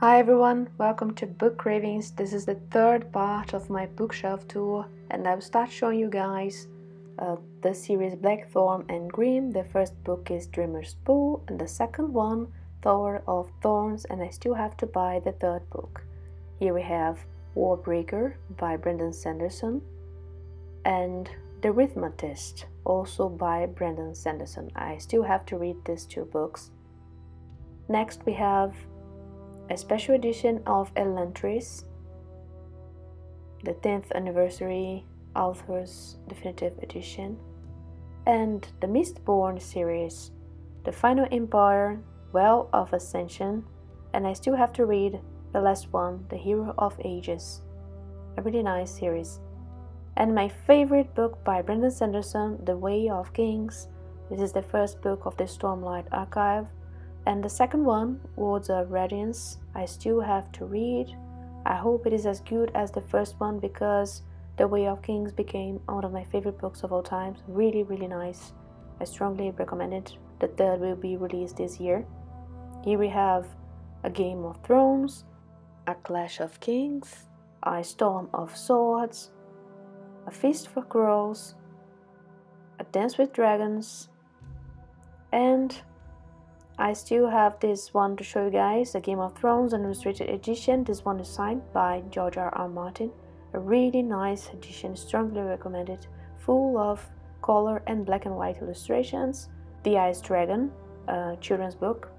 Hi everyone, welcome to Book Cravings. This is the third part of my bookshelf tour, and I will start showing you guys uh, the series Blackthorn and Grim. The first book is Dreamer's Pool, and the second one, Tower of Thorns, and I still have to buy the third book. Here we have Warbreaker by Brandon Sanderson, and The Rithmatist, also by Brandon Sanderson. I still have to read these two books. Next, we have a special edition of Elantris, the 10th anniversary author's definitive edition, and the Mistborn series, the Final Empire, Well of Ascension, and I still have to read the last one, The Hero of Ages, a really nice series. And my favorite book by Brandon Sanderson, The Way of Kings. This is the first book of the Stormlight Archive and the second one, Words of Radiance, I still have to read. I hope it is as good as the first one because The Way of Kings became one of my favorite books of all time. Really, really nice. I strongly recommend it. The third will be released this year. Here we have A Game of Thrones, A Clash of Kings, A Storm of Swords, A Feast for Crows, A Dance with Dragons, and I still have this one to show you guys, the Game of Thrones illustrated edition. This one is signed by George R. R. Martin. A really nice edition, strongly recommended, full of color and black and white illustrations. The Ice Dragon, a children's book,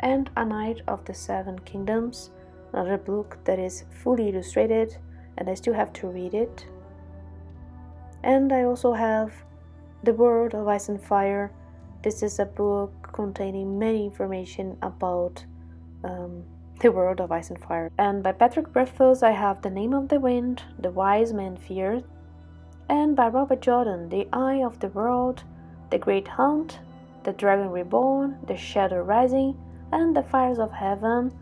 and A Knight of the Seven Kingdoms, another book that is fully illustrated, and I still have to read it. And I also have The World of Ice and Fire. This is a book containing many information about um, the world of ice and fire. And by Patrick Rothfuss, I have The Name of the Wind, The Wise Man Feared, and by Robert Jordan, The Eye of the World, The Great Hunt, The Dragon Reborn, The Shadow Rising, and The Fires of Heaven.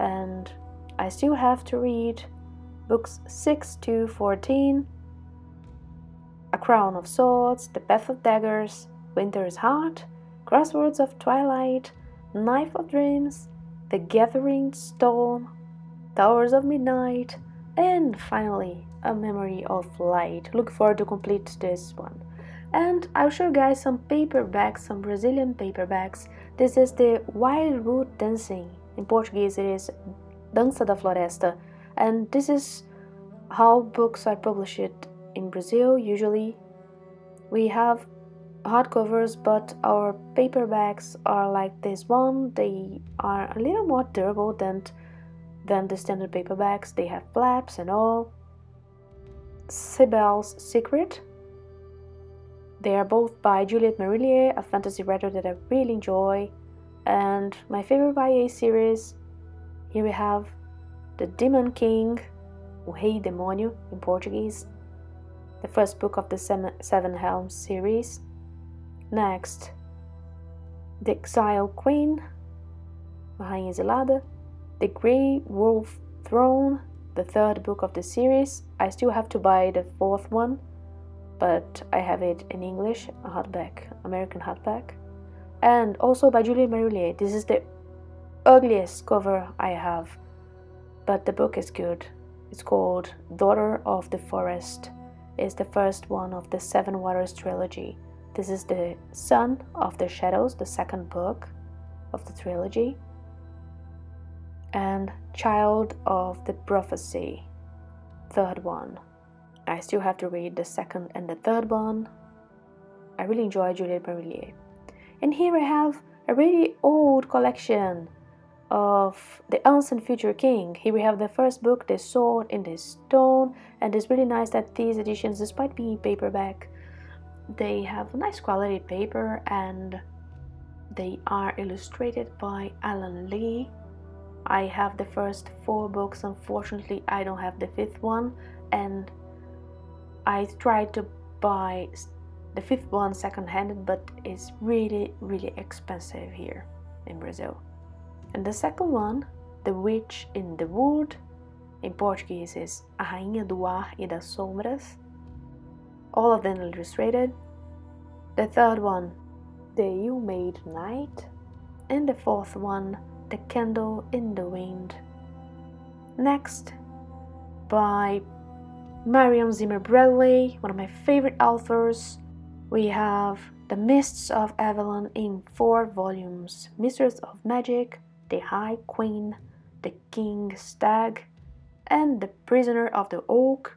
And I still have to read books 6 to 14, A Crown of Swords, The Path of Daggers, Winter is Heart, Crossroads of Twilight, Knife of Dreams, The Gathering Storm, Towers of Midnight, and finally, A Memory of Light. Look forward to complete this one. And I'll show you guys some paperbacks, some Brazilian paperbacks. This is the Wildwood Dancing. In Portuguese, it is Dança da Floresta. And this is how books are published in Brazil. Usually, we have hardcovers, but our paperbacks are like this one. They are a little more durable than than the standard paperbacks. They have flaps and all. Cybele's Secret. They are both by Juliet Marillier, a fantasy writer that I really enjoy. And my favorite YA series, here we have The Demon King, oh, O Rei Demônio in Portuguese, the first book of the Seven Realms series. Next, The Exile Queen, Rainha Exilada, The Grey Wolf Throne, the third book of the series. I still have to buy the fourth one, but I have it in English, a hardback, American hardback. And also by Julie Marillier. This is the ugliest cover I have, but the book is good. It's called Daughter of the Forest. It's the first one of the Seven Waters trilogy. This is the Son of the Shadows, the second book of the trilogy, and Child of the Prophecy, third one. I still have to read the second and the third one. I really enjoy Juliet Marillier. And here I have a really old collection of The Once and Future King. Here we have the first book, The Sword in the Stone, and it's really nice that these editions, despite being paperback, they have nice quality paper and they are illustrated by Alan Lee. I have the first four books, unfortunately, I don't have the fifth one, and I tried to buy the fifth one second handed, but it's really, really expensive here in Brazil. And the second one, The Witch in the Wood, in Portuguese is A Rainha do Ar e das Sombras all of them illustrated. The third one, The Ill-Made Knight, and the fourth one, The Candle in the Wind. Next, by Marion Zimmer Bradley, one of my favorite authors, we have The Mists of Avalon in four volumes Mistress of Magic, The High Queen, The King Stag, and The Prisoner of the Oak.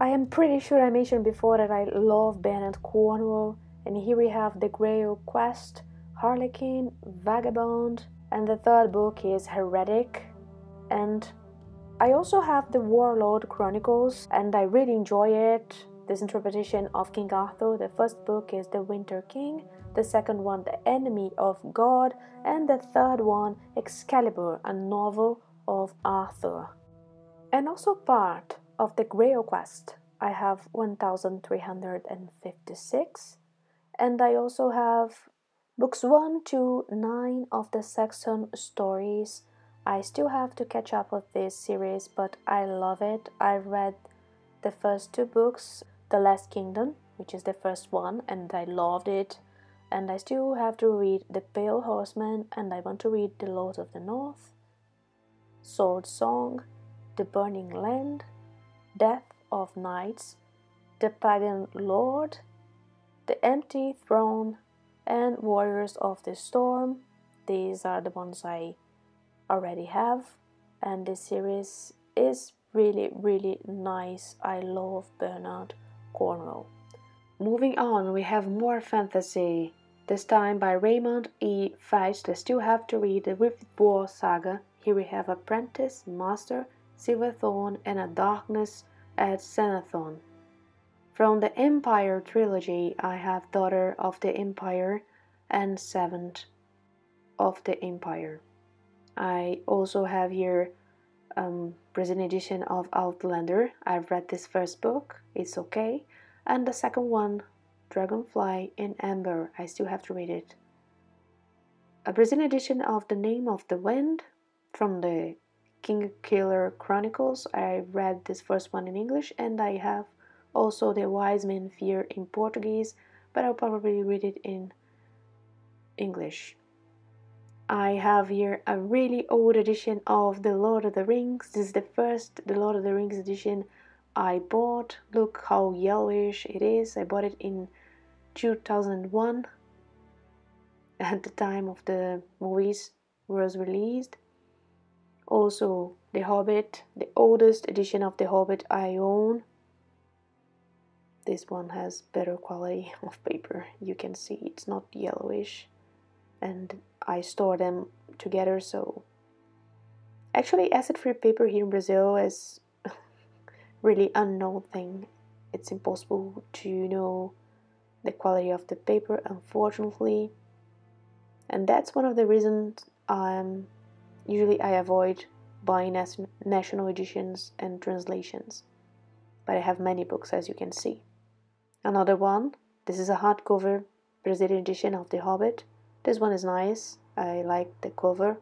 I am pretty sure I mentioned before that I love Bernard Cornwell, and here we have The Grail Quest, Harlequin, Vagabond, and the third book is Heretic. And I also have the Warlord Chronicles, and I really enjoy it. This interpretation of King Arthur. The first book is The Winter King, the second one, The Enemy of God, and the third one, Excalibur, a novel of Arthur. And also part of the Grail Quest. I have 1356, and I also have Books 1 to 9 of the Saxon stories. I still have to catch up with this series, but I love it. I read the first two books, The Last Kingdom, which is the first one, and I loved it. And I still have to read The Pale Horseman, and I want to read The Lord of the North, Sword Song, The Burning Land, Death of Kings, The Pagan Lord, The Empty Throne, and Warriors of the Storm. These are the ones I already have, and this series is really, really nice. I love Bernard Cornwell. Moving on, we have more fantasy, this time by Raymond E. Feist. I still have to read the Wicked War saga. Here we have Apprentice, Master, Silverthorn, and a Darkness at Sethanon. From the Empire trilogy, I have Daughter of the Empire and Servant of the Empire. I also have here um, Brazilian edition of Outlander. I've read this first book, it's okay, and the second one, Dragonfly in Amber. I still have to read it. A present edition of The Name of the Wind from the King Killer Chronicles. I read this first one in English, and I have also The Wise Men Fear in Portuguese, but I'll probably read it in English. I have here a really old edition of The Lord of the Rings. This is the first The Lord of the Rings edition I bought. Look how yellowish it is. I bought it in 2001 at the time of the movies was released. Also, The Hobbit, the oldest edition of The Hobbit I own. This one has better quality of paper. You can see it's not yellowish. And I store them together so. Actually acid free paper here in Brazil is really unknown thing. It's impossible to know the quality of the paper unfortunately. And that's one of the reasons um, usually I avoid buying national editions and translations but I have many books as you can see Another one. This is a hardcover Brazilian edition of The Hobbit. This one is nice. I like the cover.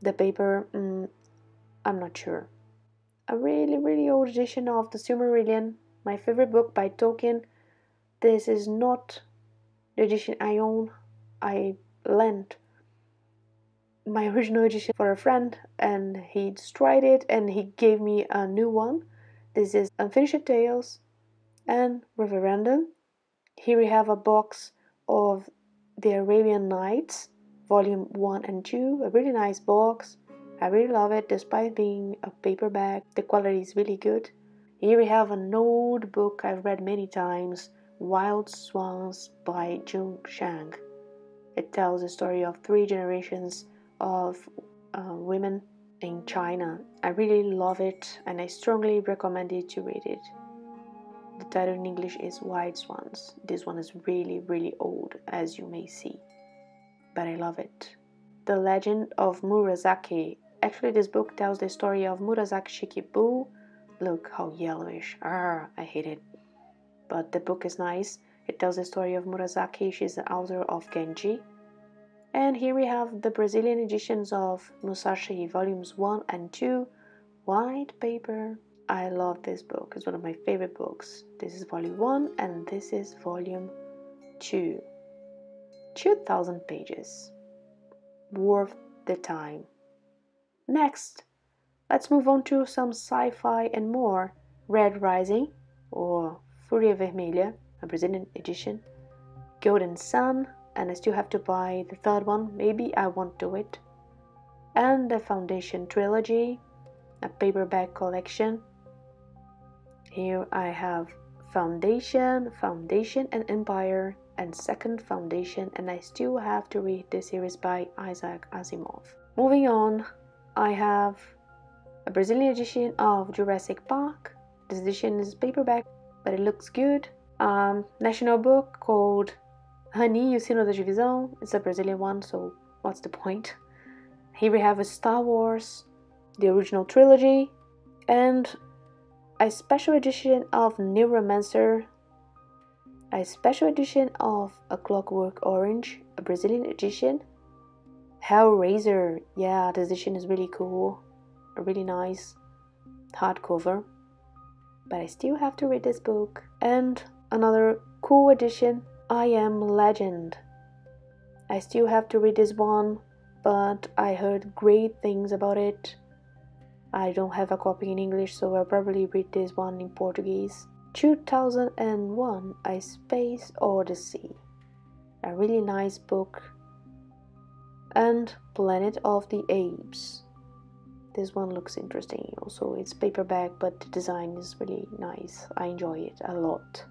The paper, mm, I'm not sure. A really, really old edition of The Silmarillion, my favorite book by Tolkien. This is not the edition I own. I lent my original edition for a friend and he destroyed it and he gave me a new one. This is Unfinished Tales and Roverandom. Here we have a box of the Arabian Nights, volume 1 and 2, a really nice box. I really love it despite being a paperback, the quality is really good. Here we have an old book I've read many times, Wild Swans by Jung Chang. It tells the story of three generations of uh, women in China. I really love it and I strongly recommend you to read it. The title in English is White Swans. This one is really, really old, as you may see, but I love it. The Legend of Murasaki. Actually, this book tells the story of Murasaki Shikibu. Look how yellowish. Arr, I hate it. But the book is nice. It tells the story of Murasaki. She's the author of Genji. And here we have the Brazilian editions of Musashi volumes 1 and 2, white paper. I love this book. It's one of my favorite books. This is volume 1 and this is volume 2. 2000 pages. worth the time. Next, let's move on to some sci fi and more Red Rising, or Fúria Vermelha, a Brazilian edition, Golden Son, and I still have to buy the third one, maybe I won't do it, and the Foundation Trilogy, a paperback collection. Here I have Foundation, Foundation and Empire, and Second Foundation, and I still have to read the series by Isaac Asimov. Moving on, I have a Brazilian edition of Jurassic Park. This edition is paperback, but it looks good. Um, national book called Rani e o Sino da Divisão. It's a Brazilian one, so what's the point? Here we have a Star Wars, the original trilogy, and a special edition of Neuromancer, a special edition of A Clockwork Orange, a Brazilian edition, Hellraiser, yeah, this edition is really cool, a really nice hardcover, but I still have to read this book, and another cool edition, I Am Legend. I still have to read this one, but I heard great things about it. I don't have a copy in English, so I'll probably read this one in Portuguese. 2001 A Space Odyssey. A really nice book. And Planet of the Apes. This one looks interesting. Also, it's paperback, but the design is really nice. I enjoy it a lot.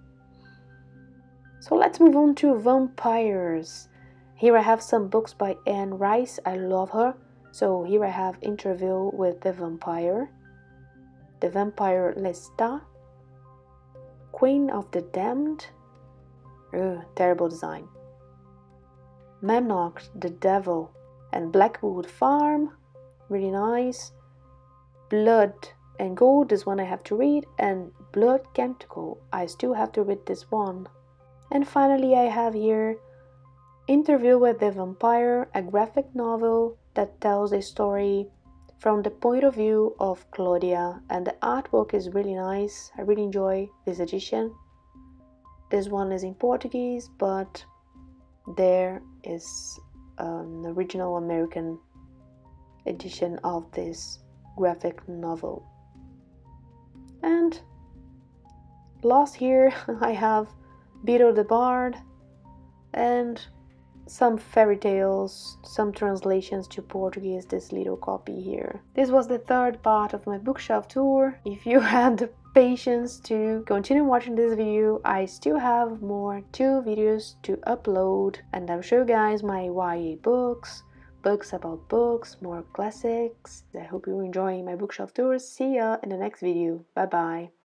So let's move on to vampires. Here I have some books by Anne Rice. I love her. So here I have Interview with the Vampire, The Vampire Lestat, Queen of the Damned. Ugh, terrible design. Memnoch the Devil and Blackwood Farm. Really nice. Blood and Gold is one I have to read, and Blood Canticle. I still have to read this one. And finally, I have here Interview with the Vampire, a graphic novel that tells a story from the point of view of Claudia, and the artwork is really nice. I really enjoy this edition. This one is in Portuguese, but there is an original American edition of this graphic novel. And last here I have Beedle the Bard and some fairy tales, some translations to Portuguese, this little copy here. This was the third part of my bookshelf tour. If you had the patience to continue watching this video, I still have more two videos to upload and I'll show you guys my YA books, books about books, more classics. I hope you're enjoying my bookshelf tour. See ya in the next video. Bye bye.